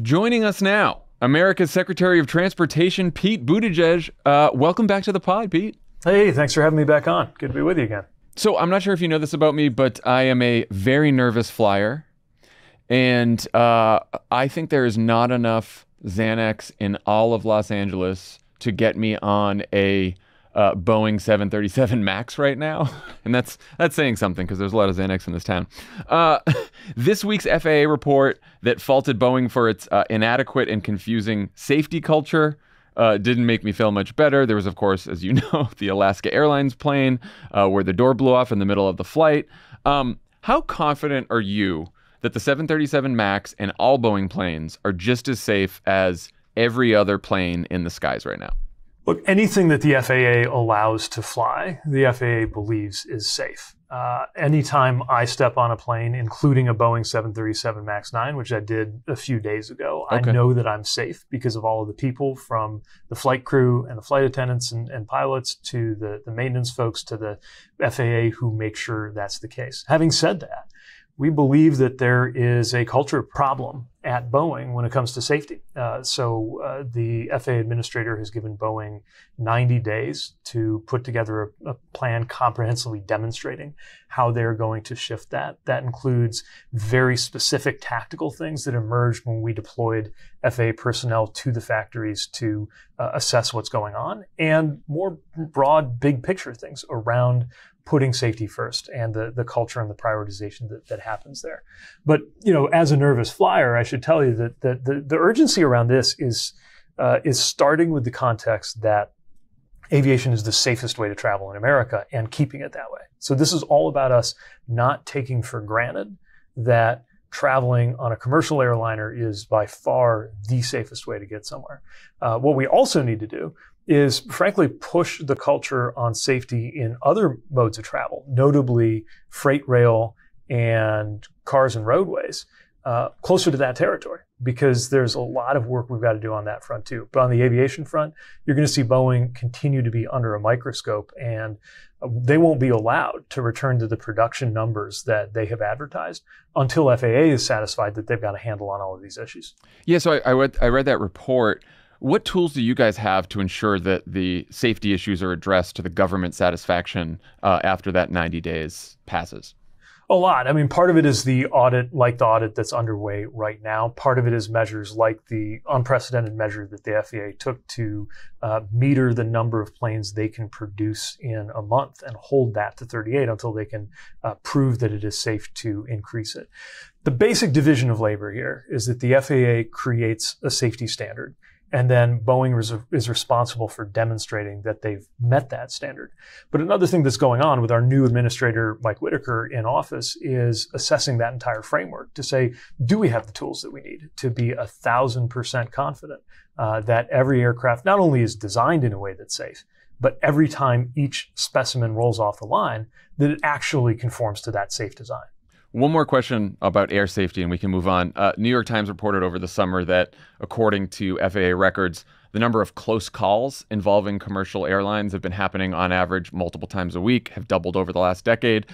Joining us now, America's Secretary of Transportation, Pete Buttigieg. Uh, welcome back to the pod, Pete. Hey, thanks for having me back on. Good to be with you again. So, I'm not sure if you know this about me, but I am a very nervous flyer. And uh, I think there is not enough Xanax in all of Los Angeles to get me on a uh, Boeing 737 Max right now, and that's that's saying something because there's a lot of Xanax in this town. Uh, this week's FAA report that faulted Boeing for its uh, inadequate and confusing safety culture. Uh, didn't make me feel much better. There was, of course, as you know, the Alaska Airlines plane uh, where the door blew off in the middle of the flight. Um, how confident are you that the 737 MAX and all Boeing planes are just as safe as every other plane in the skies right now? Look, anything that the FAA allows to fly, the FAA believes is safe. Uh, anytime I step on a plane, including a Boeing 737 MAX 9, which I did a few days ago, okay. I know that I'm safe because of all of the people from the flight crew and the flight attendants and, and pilots to the, the maintenance folks to the FAA who make sure that's the case. Having said that, we believe that there is a culture problem at Boeing when it comes to safety. Uh, so uh, the FAA administrator has given Boeing 90 days to put together a, a, plan comprehensively demonstrating how they're going to shift that. That includes very specific tactical things that emerged when we deployed FAA personnel to the factories to uh, assess what's going on, and more broad, big picture things around putting safety first and the, the culture and the prioritization that, that happens there. But, you know, as a nervous flyer, I should tell you that, that the, the urgency around this is, uh, is starting with the context that aviation is the safest way to travel in America and keeping it that way. So this is all about us not taking for granted that traveling on a commercial airliner is by far the safest way to get somewhere. Uh, what we also need to do is frankly push the culture on safety in other modes of travel, notably freight rail and cars and roadways, uh, closer to that territory because there's a lot of work we've got to do on that front too. But on the aviation front, you're going to see Boeing continue to be under a microscope and uh, they won't be allowed to return to the production numbers that they have advertised until FAA is satisfied that they've got a handle on all of these issues. Yeah, so I, I read, I read that report. What tools do you guys have to ensure that the safety issues are addressed to the government satisfaction uh, after that 90 days passes? A lot. I mean, part of it is the audit, like the audit that's underway right now. Part of it is measures like the unprecedented measure that the FAA took to uh, meter the number of planes they can produce in a month and hold that to 38 until they can uh, prove that it is safe to increase it. The basic division of labor here is that the FAA creates a safety standard. And then Boeing is, is, responsible for demonstrating that they've met that standard. But another thing that's going on with our new administrator, Mike Whitaker, in office is assessing that entire framework to say, do we have the tools that we need to be a thousand percent confident uh, that every aircraft not only is designed in a way that's safe, but every time each specimen rolls off the line, that it actually conforms to that safe design. One more question about air safety, and we can move on. Uh, New York Times reported over the summer that, according to FAA records, the number of close calls involving commercial airlines have been happening on average multiple times a week, have doubled over the last decade.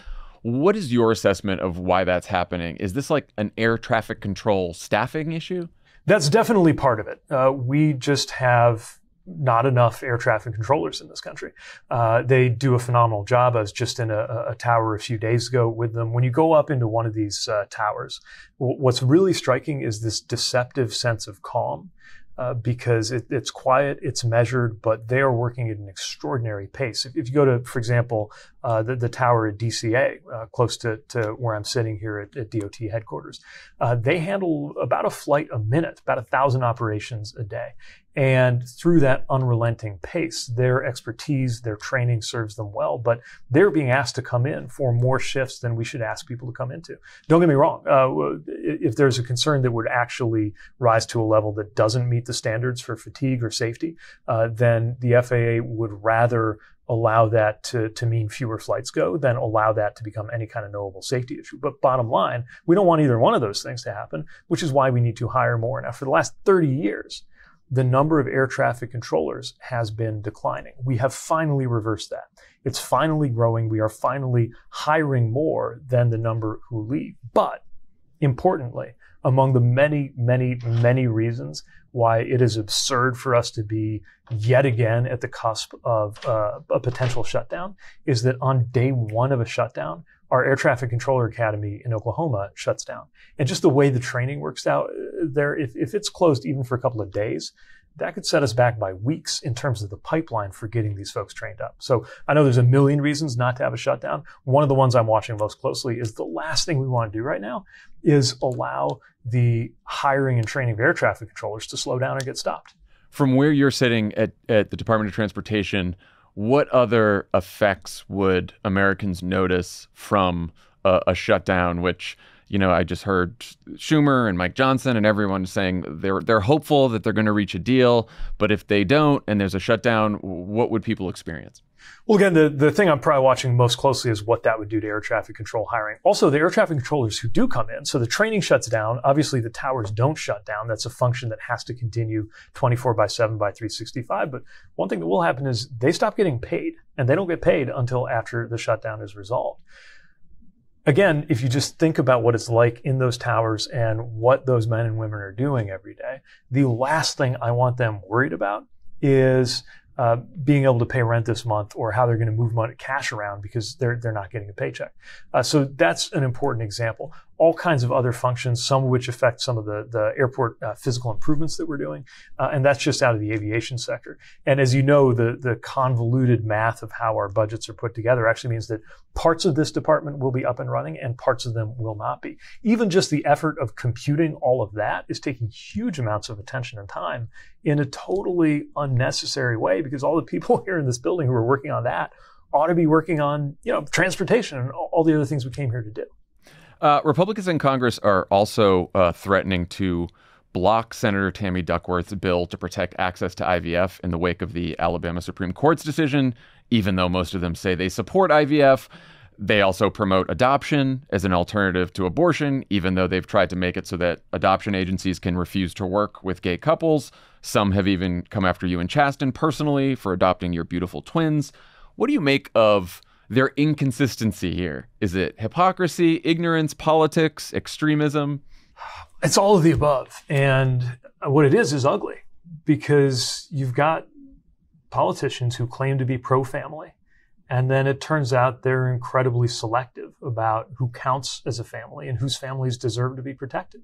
What is your assessment of why that's happening? Is this like an air traffic control staffing issue? That's definitely part of it. Uh, we just have not enough air traffic controllers in this country. Uh, they do a phenomenal job. I was just in a, a, tower a few days ago with them. When you go up into one of these uh, towers, what's really striking is this deceptive sense of calm. Uh, because it, it's quiet, it's measured, but they are working at an extraordinary pace. If, if you go to, for example, uh, the, the, tower at DCA, uh, close to, to where I'm sitting here at, at DOT headquarters, uh, they handle about a flight a minute, about a thousand operations a day. And through that unrelenting pace, their expertise, their training serves them well, but they're being asked to come in for more shifts than we should ask people to come into. Don't get me wrong. Uh, if there's a concern that would actually rise to a level that doesn't meet the standards for fatigue or safety, uh, then the FAA would rather allow that to, to mean fewer flights go than allow that to become any kind of knowable safety issue. But bottom line, we don't want either one of those things to happen, which is why we need to hire more. Now, for the last 30 years, the number of air traffic controllers has been declining. We have finally reversed that. It's finally growing. We are finally hiring more than the number who leave. But importantly, among the many, many, many reasons why it is absurd for us to be yet again at the cusp of uh, a potential shutdown is that on day one of a shutdown, our air traffic controller academy in Oklahoma shuts down. And just the way the training works out uh, there, if, if it's closed even for a couple of days, that could set us back by weeks in terms of the pipeline for getting these folks trained up. So I know there's a million reasons not to have a shutdown. One of the ones I'm watching most closely is the last thing we want to do right now is allow the hiring and training of air traffic controllers to slow down or get stopped. From where you're sitting at, at the Department of Transportation, what other effects would Americans notice from a, a shutdown, which you know, I just heard Schumer and Mike Johnson and everyone saying they're they're hopeful that they're going to reach a deal, but if they don't and there's a shutdown, what would people experience? Well, again, the, the thing I'm probably watching most closely is what that would do to air traffic control hiring. Also, the air traffic controllers who do come in, so the training shuts down. Obviously, the towers don't shut down. That's a function that has to continue 24 by 7 by 365. But one thing that will happen is they stop getting paid, and they don't get paid until after the shutdown is resolved again, if you just think about what it's like in those towers and what those men and women are doing every day, the last thing I want them worried about is uh, being able to pay rent this month or how they're going to move money cash around because they're they're not getting a paycheck. Uh, so that's an important example all kinds of other functions, some of which affect some of the, the airport uh, physical improvements that we're doing. Uh, and that's just out of the aviation sector. And as you know, the, the convoluted math of how our budgets are put together actually means that parts of this department will be up and running and parts of them will not be. Even just the effort of computing all of that is taking huge amounts of attention and time in a totally unnecessary way because all the people here in this building who are working on that ought to be working on, you know, transportation and all the other things we came here to do. Uh, Republicans in Congress are also uh, threatening to block Senator Tammy Duckworth's bill to protect access to IVF in the wake of the Alabama Supreme Court's decision, even though most of them say they support IVF. They also promote adoption as an alternative to abortion, even though they've tried to make it so that adoption agencies can refuse to work with gay couples. Some have even come after you and Chasten personally for adopting your beautiful twins. What do you make of their inconsistency here? Is it hypocrisy, ignorance, politics, extremism? It's all of the above. And what it is is ugly because you've got politicians who claim to be pro family. And then it turns out they're incredibly selective about who counts as a family and whose families deserve to be protected.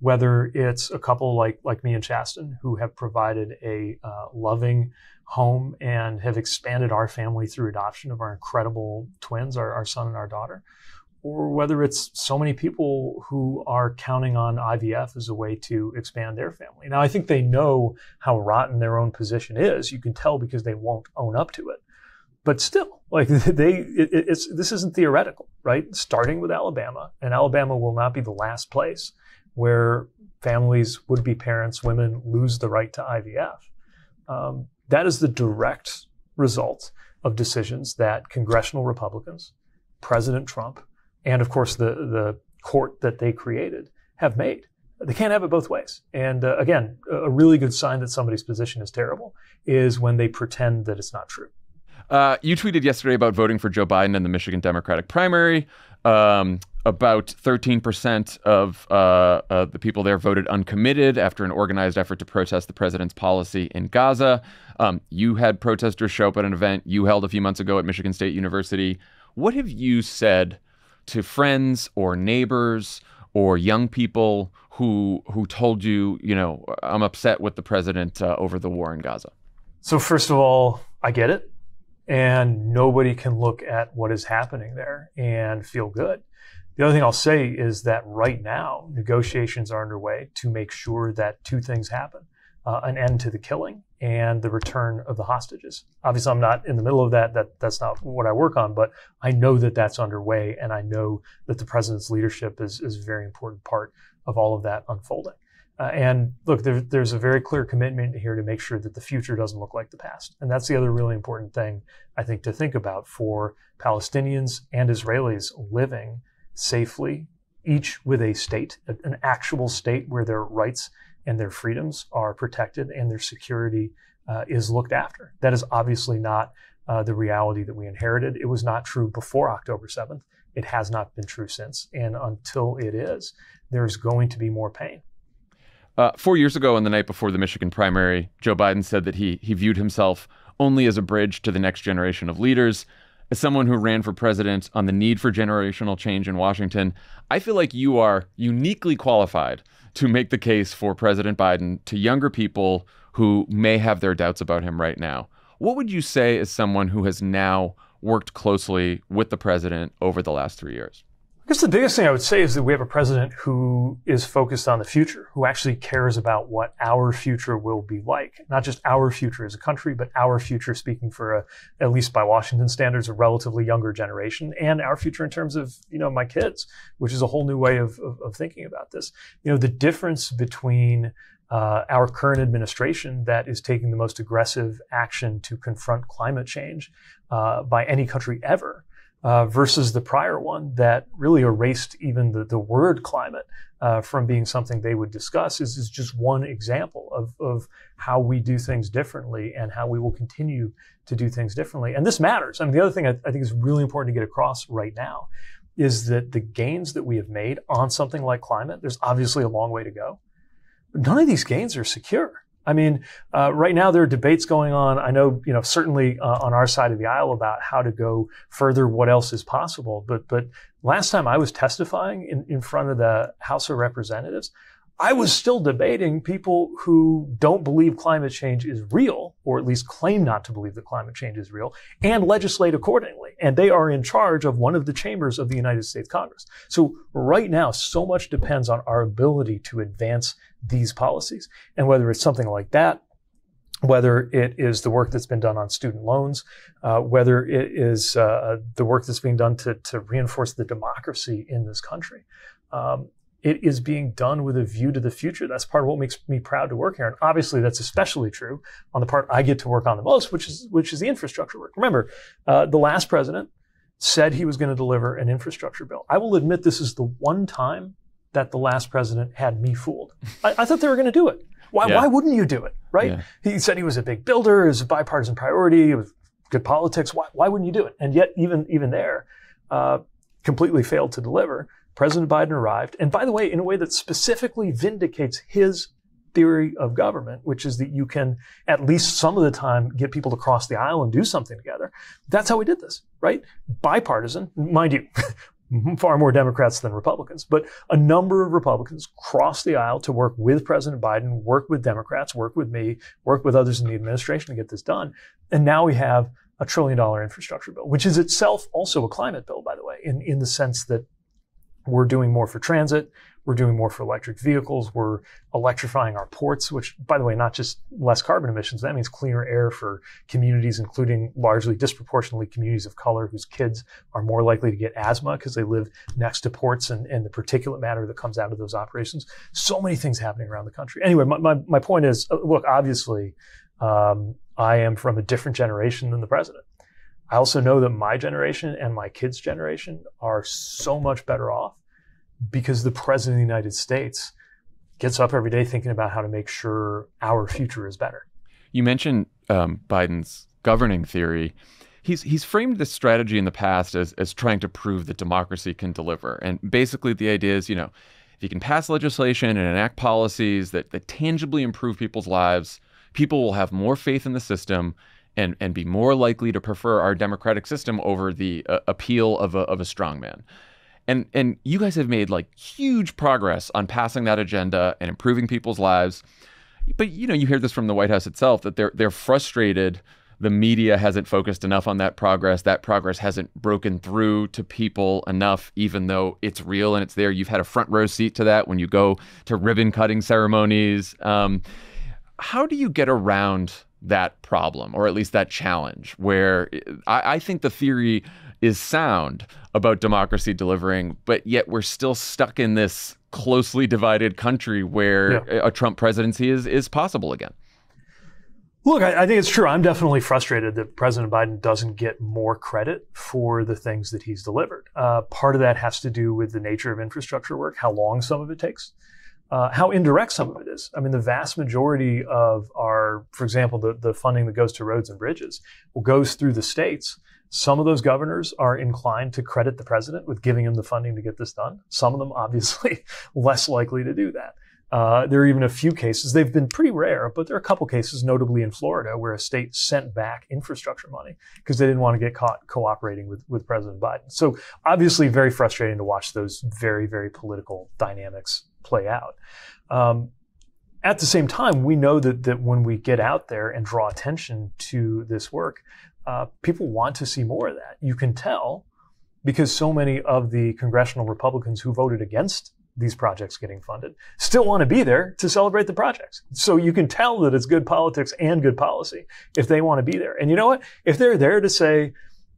Whether it's a couple like, like me and Chasten who have provided a uh, loving, home and have expanded our family through adoption of our incredible twins, our, our son and our daughter, or whether it's so many people who are counting on IVF as a way to expand their family. Now, I think they know how rotten their own position is. You can tell because they won't own up to it. But still, like they, it, it's this isn't theoretical, right? Starting with Alabama, and Alabama will not be the last place where families, would-be parents, women lose the right to IVF. Um, that is the direct result of decisions that congressional Republicans, President Trump, and of course the, the court that they created have made. They can't have it both ways. And uh, again, a really good sign that somebody's position is terrible is when they pretend that it's not true. Uh, you tweeted yesterday about voting for Joe Biden in the Michigan Democratic primary. Um, about 13% of uh, uh, the people there voted uncommitted after an organized effort to protest the president's policy in Gaza. Um, you had protesters show up at an event you held a few months ago at Michigan State University. What have you said to friends or neighbors or young people who who told you, you know, I'm upset with the president uh, over the war in Gaza? So first of all, I get it, and nobody can look at what is happening there and feel good. The other thing I'll say is that right now, negotiations are underway to make sure that two things happen uh, an end to the killing and the return of the hostages. Obviously, I'm not in the middle of that. That that's not what I work on, but I know that that's underway, and I know that the president's leadership is is a very important part of all of that unfolding. Uh, and look, there, there's a very clear commitment here to make sure that the future doesn't look like the past, and that's the other really important thing I think to think about for Palestinians and Israelis living safely, each with a state, an actual state where their rights and their freedoms are protected and their security uh, is looked after. That is obviously not uh, the reality that we inherited. It was not true before October 7th, It has not been true since. And until it is, there's going to be more pain. Uh, four years ago, on the night before the Michigan primary, Joe Biden said that he he viewed himself only as a bridge to the next generation of leaders. As someone who ran for president on the need for generational change in Washington, I feel like you are uniquely qualified to make the case for President Biden to younger people who may have their doubts about him right now. What would you say as someone who has now worked closely with the president over the last three years? I guess the biggest thing I would say is that we have a president who is focused on the future, who actually cares about what our future will be like. Not just our future as a country, but our future, speaking for a, at least by Washington standards, a relatively younger generation, and our future in terms of, you know, my kids, which is a whole new way of, of, of thinking about this. You know, the difference between uh, our current administration that is taking the most aggressive action to confront climate change uh, by any country ever uh, versus the prior one that really erased even the, the word climate uh, from being something they would discuss is, is just one example of, of how we do things differently and how we will continue to do things differently. And this matters. I mean, the other thing I, I think is really important to get across right now is that the gains that we have made on something like climate, there's obviously a long way to go. But none of these gains are secure. I mean, uh, right now there are debates going on. I know, you know, certainly uh, on our side of the aisle about how to go further, what else is possible. But, but last time I was testifying in, in front of the House of Representatives, I was still debating people who don't believe climate change is real, or at least claim not to believe that climate change is real, and legislate accordingly. And they are in charge of one of the chambers of the United States Congress. So right now, so much depends on our ability to advance these policies. And whether it's something like that, whether it is the work that's been done on student loans, uh, whether it is uh, the work that's being done to, to reinforce the democracy in this country. Um, it is being done with a view to the future. That's part of what makes me proud to work here. And obviously that's especially true on the part I get to work on the most, which is, which is the infrastructure work. Remember, uh, the last president said he was going to deliver an infrastructure bill. I will admit this is the one time that the last president had me fooled. I, I thought they were going to do it. Why, yeah. why wouldn't you do it? Right? Yeah. He said he was a big builder, it was a bipartisan priority, it was good politics. Why, why wouldn't you do it? And yet, even, even there, uh, completely failed to deliver. President Biden arrived, and by the way, in a way that specifically vindicates his theory of government, which is that you can at least some of the time get people to cross the aisle and do something together. That's how we did this, right? Bipartisan, mind you, far more Democrats than Republicans, but a number of Republicans crossed the aisle to work with President Biden, work with Democrats, work with me, work with others in the administration to get this done. And now we have a trillion dollar infrastructure bill, which is itself also a climate bill, by the way, in, in the sense that we're doing more for transit. We're doing more for electric vehicles. We're electrifying our ports, which, by the way, not just less carbon emissions. That means cleaner air for communities, including largely disproportionately communities of color whose kids are more likely to get asthma because they live next to ports and, and the particulate matter that comes out of those operations. So many things happening around the country. Anyway, my, my, my point is, uh, look, obviously, um, I am from a different generation than the president. I also know that my generation and my kids' generation are so much better off because the president of the United States gets up every day thinking about how to make sure our future is better. You mentioned um, Biden's governing theory. He's he's framed this strategy in the past as as trying to prove that democracy can deliver, and basically the idea is, you know, if you can pass legislation and enact policies that that tangibly improve people's lives, people will have more faith in the system and and be more likely to prefer our democratic system over the uh, appeal of a of a strongman. And and you guys have made like huge progress on passing that agenda and improving people's lives. But you know, you hear this from the White House itself that they're they're frustrated the media hasn't focused enough on that progress. That progress hasn't broken through to people enough, even though it's real and it's there. You've had a front row seat to that when you go to ribbon cutting ceremonies. Um, how do you get around that problem or at least that challenge where I, I, think the theory is sound about democracy delivering but yet we're still stuck in this closely divided country where yeah. a trump presidency is is possible again Look, I, I, think it's true. I'm definitely frustrated that President Biden doesn't get more credit for the things that he's delivered. Uh, part of that has to do with the nature of infrastructure work, how long some of it takes uh, how indirect some of it is. I mean, the vast majority of our, for example, the, the funding that goes to roads and bridges well, goes through the states. Some of those governors are inclined to credit the president with giving him the funding to get this done. Some of them, obviously, less likely to do that. Uh, there are even a few cases, they've been pretty rare, but there are a couple cases, notably in Florida, where a state sent back infrastructure money because they didn't want to get caught cooperating with, with President Biden. So obviously very frustrating to watch those very, very political dynamics play out. Um, at the same time, we know that, that when we get out there and draw attention to this work, uh, people want to see more of that. You can tell because so many of the congressional Republicans who voted against these projects getting funded still want to be there to celebrate the projects. So you can tell that it's good politics and good policy if they want to be there. And you know what? If they're there to say,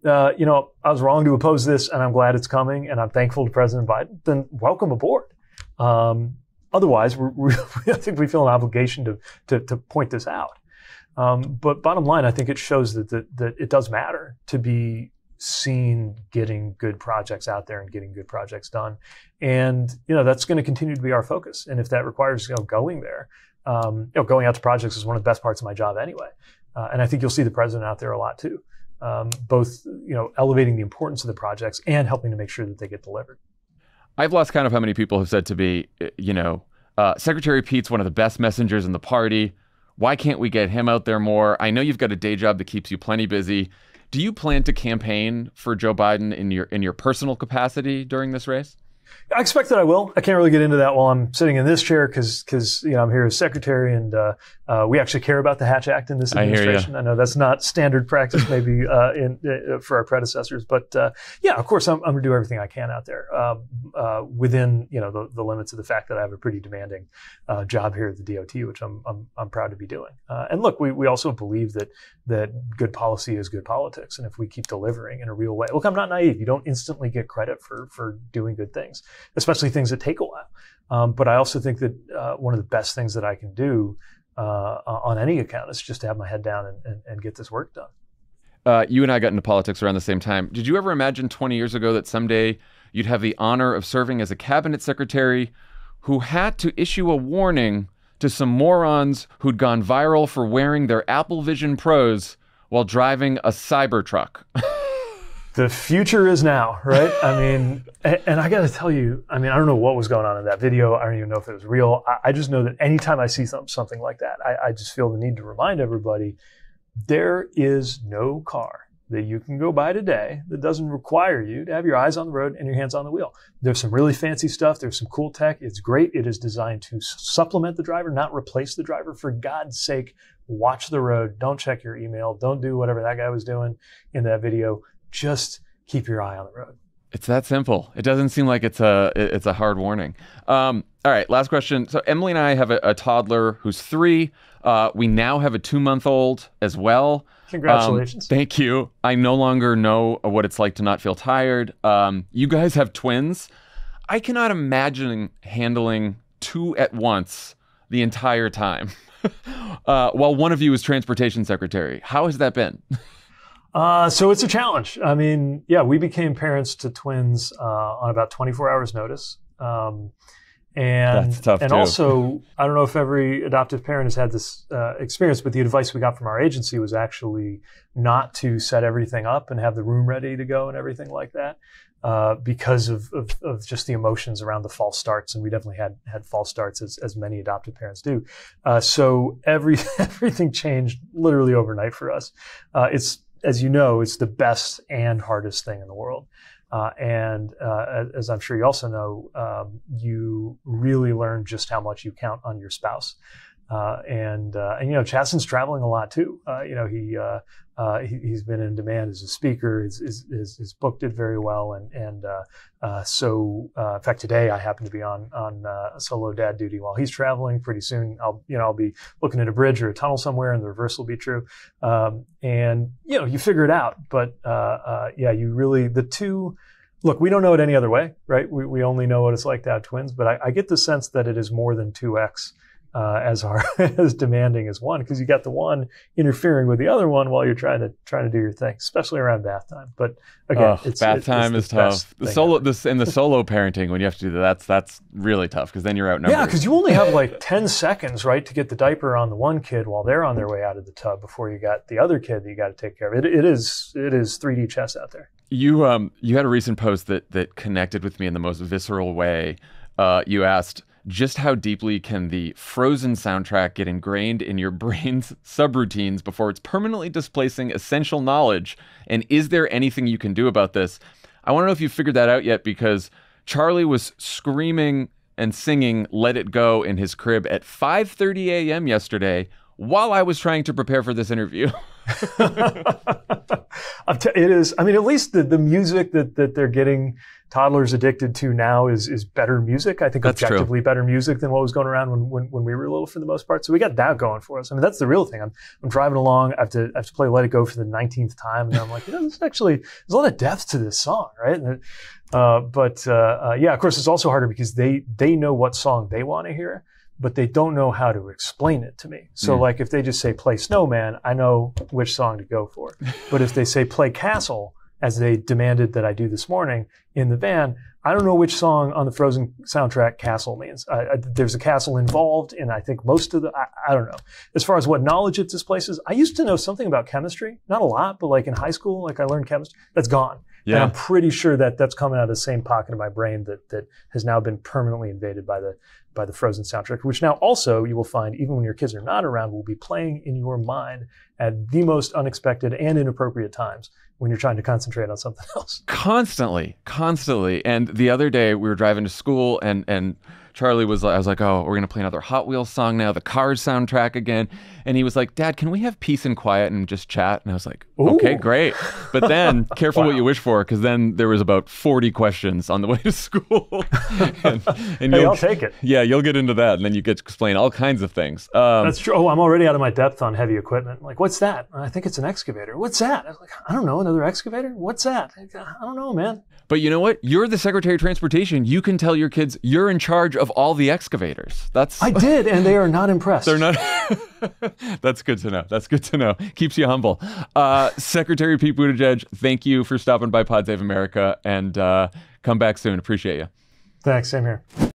uh, you know, I was wrong to oppose this and I'm glad it's coming and I'm thankful to President Biden, then welcome aboard. Um, otherwise, we're, we're, I think we feel an obligation to, to, to point this out. Um, but bottom line, I think it shows that, that, that it does matter to be seen getting good projects out there and getting good projects done. And, you know, that's going to continue to be our focus. And if that requires, you know, going there, um, you know, going out to projects is one of the best parts of my job anyway. Uh, and I think you'll see the president out there a lot too, um, both, you know, elevating the importance of the projects and helping to make sure that they get delivered. I've lost count of how many people have said to me, you know, uh, Secretary Pete's one of the best messengers in the party. Why can't we get him out there more? I know you've got a day job that keeps you plenty busy. Do you plan to campaign for Joe Biden in your in your personal capacity during this race? I expect that I will. I can't really get into that while I'm sitting in this chair because because you know I'm here as secretary and uh, uh, we actually care about the Hatch Act in this administration. I, I know that's not standard practice maybe uh, in uh, for our predecessors, but uh, yeah, of course I'm, I'm going to do everything I can out there um, uh, within you know the, the, limits of the fact that I have a pretty demanding job here at the DOT, which I'm I'm, I'm proud to be doing. and look, we, we also believe that that good policy is good politics, and if we keep delivering in a real way, look, I'm not naive. You don't instantly get credit for for doing good things especially things that take a while. Um, but I also think that uh, one of the best things that I can do uh, on any account It's just to have my head down and, and, and get this work done. Uh, you and I got into politics around the same time. Did you ever imagine 20 years ago that someday you'd have the honor of serving as a cabinet secretary who had to issue a warning to some morons who'd gone viral for wearing their Apple Vision Pros while driving a Cybertruck? the future is now, right? I mean, and, and I got to tell you, I mean, I don't know what was going on in that video. I don't even know if it was real. I, I just know that anytime I see something, something like that, I, I just feel the need to remind everybody there is no car that you can go buy today that doesn't require you to have your eyes on the road and your hands on the wheel. There's some really fancy stuff. There's some cool tech. It's great. It is designed to supplement the driver, not replace the driver. For God's sake, watch the road. Don't check your email. Don't do whatever that guy was doing in that video just keep your eye on the road. It's that simple. It doesn't seem like it's a it's a hard warning. Um, all right, last question. So Emily and I have a, a toddler who's three. Uh, we now have a two month old as well. Congratulations! Um, thank you. I no longer know what it's like to not feel tired. Um, you guys have twins. I cannot imagine handling two at once the entire time. uh, while one of you is transportation secretary. How has that been? Uh, so it's a challenge. I mean, yeah, we became parents to twins uh, on about 24 hours notice. Um, and and too. also, I don't know if every adoptive parent has had this uh, experience, but the advice we got from our agency was actually not to set everything up and have the room ready to go and everything like that. Uh, because of, of, of, just the emotions around the false starts, and we definitely had had false starts as, as many adoptive parents do. Uh, so every everything changed literally overnight for us. Uh, it's as you know, it's the best and hardest thing in the world. Uh, and uh, as I'm sure you also know, um, you really learn just how much you count on your spouse. Uh, and, uh, and, you know, Chasten's traveling a lot too. Uh, you know, he, uh, uh, he, has been in demand as a speaker. His, his, his, book did very well, and and uh, uh, so uh, in fact today I happen to be on on solo dad duty while he's traveling. Pretty soon I'll you know I'll be looking at a bridge or a tunnel somewhere, and the reverse will be true. Um, and you know you figure it out, but uh, yeah, you really the two. Look, we don't know it any other way, right? We, we only know what it's like to have twins, but I, I get the sense that it is more than 2x uh, as hard as demanding as one because you got the one interfering with the other one while you're trying to trying to do your thing, especially around bath time. But again, Ugh, it's, bath it's time the is tough. The solo ever. this and the solo parenting when you have to do that, that's that's really tough because then you're outnumbered. Yeah, because you only have like 10 seconds, right, to get the diaper on the one kid while they're on their way out of the tub before you got the other kid that you got to take care of. It, it is it is 3D chess out there. You um you had a recent post that that connected with me in the most visceral way. Uh, you asked just how deeply can the Frozen soundtrack get ingrained in your brain's subroutines before it's permanently displacing essential knowledge? And is there anything you can do about this? I want to know if you figured that out yet because Charlie was screaming and singing "Let It Go" in his crib at 5:30 a.m. yesterday while I was trying to prepare for this interview. T- it is. I mean, at least the, the music that, that they're getting toddlers addicted to now is is better music. I think That's true. objectively better music than what was going around when, when, when we were little for the most part. So we got that going for us. I mean, that's the real thing. I'm, I'm driving along. I have to I have to play Let It Go for the 19th time, and I'm like, you know, this actually there's a lot of depth to this song, right? And, uh, but uh, uh, yeah, of course, it's also harder because they they know what song they want to hear. But they don't know how to explain it to me. So, Mm. like, if they just say play Snowman, I know which song to go for. But if they say play Castle, as they demanded that I do this morning in the van, I don't know which song on the Frozen soundtrack Castle means. I, I, there's a castle involved, and I think most of the, I, I don't know. As far as what knowledge it displaces, I used to know something about chemistry. Not a lot, but like in high school, like I learned chemistry. That's gone. And I'm pretty sure that that's coming out of the same pocket of my brain that, that has now been permanently invaded by the by the Frozen soundtrack, which now also you will find, even when your kids are not around, will be playing in your mind at the most unexpected and inappropriate times when you're trying to concentrate on something else. constantly constantly and the other day we were driving to school and and charlie was like, i was like oh we're gonna play another hot wheels song now the cars soundtrack again and he was like dad can we have peace and quiet and just chat and i was like okay great but then careful what you wish for because then there was about 40 questions on the way to school and, and Hey, you'll- I'll take it. yeah you'll get into that and then you get to explain all kinds of things um, That's true. Oh, I'm already out of my depth on heavy equipment. Like, what's that? I think it's an excavator. What's that? I was like, I don't know, another excavator? What's that? I don't know, man. but you know what you're the secretary of transportation you can tell your kids you're in charge of all the excavators that's I did, and they are not impressed. They're not. That's good to know. That's good to know. Keeps you humble. Uh, Secretary Pete Buttigieg, thank you for stopping by Pod Save America and uh, come back soon. Appreciate you. Thanks. Same here.